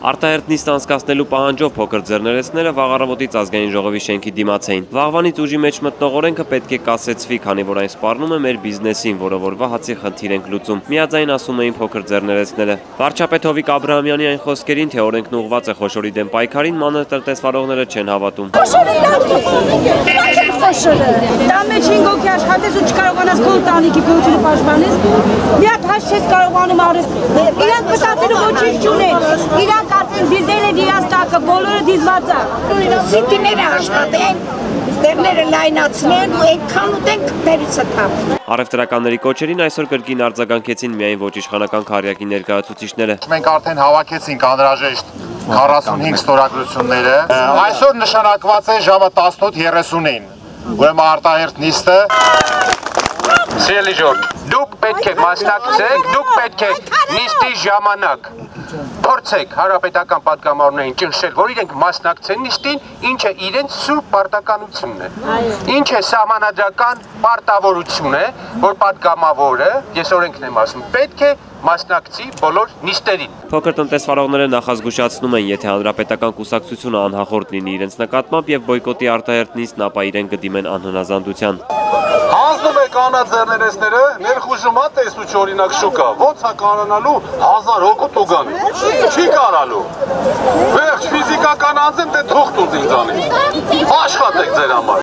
Արտահերտ նիստ անցկացնելու պահանջով փոքր ձեռներեցները վաղ առավոտից ազգային ժողովի շենքի դիմաց էին։ Վաղվանից ուժի մեջ մտնող օրենքը պետք է կասեցվի, քանի որ այն սպառնում է մեր բիզնեսին, որը որվա հացի խնդիր ենք լուծում։ Միաձայն ասում էին փոքր ձեռներեցները։ Վարչապետ Հովիկ Աբրահամյանի այն խոսքերին, թե օրենքն ուղղված է խոշորի դեմ պայքարին, մանր տնտեսվարողները չեն հավատում։ Խոշորը լավ խոշորը։ Դա մեջ 5 հոգի աշխատես ու չկարողանաս քո տանիքի գույցը պաշտպանես։ Մի հատ հաշ չես կարողանում առես։ Իրանք մտածելու ոչինչ չունեն։ Իրանք ասեն դիզել են իրանք տակը, բոլորը դիզված է։ Սիտիները աշխատեն, դերները լայնացնեն ու այդքան ուտեն քտերիցը թափ։ Առևտրականների կոչերին այսօր կրկին արձագանքեցին միայն ոչ իշխանական քարյակի ներկայացուցիչները։ Մենք արդեն հավաքեցինք անհրաժեշտ 45 ստորագրությունները։ Այսօր նշանակված է ժամը 18:30-ին։ Ուրեմն արտահերտ նիստը Սիրելի ժողով, դուք պետք է մասնակցեք, դուք պետք է նիստի ժամանակ փորձեք հարաբետական պատգամավորներին ճնշել, որ իրենք մասնակցեն նիստին, ինչը իրենց սուրբ պարտականությունն է։ Ինչ է սահմանադրական պարտավորություն է, որ պատգամավորը, ես օրենքն եմ ասում, պետք է մասնակցի բոլոր նիստերին։ Փոքր տնտեսվարողները նախազգուշացնում են, եթե հանրապետական կուսակցությունը անհախորդ լինի իրենց նկատմամբ եւ բոյկոտի արտահերտ նիստն, ապա իրեն կդիմեն անհնազանդության։ Հանձնում է կանաձեռներեսները ներխուժումա տեսու չօրինակ շուկա, ոնց է կարանալու հազար հոգու տուգանի, չի կարալու, վերջ ֆիզիկական անձեմ դե թող տուզ ինձանից, աշխատեք ձեր համար։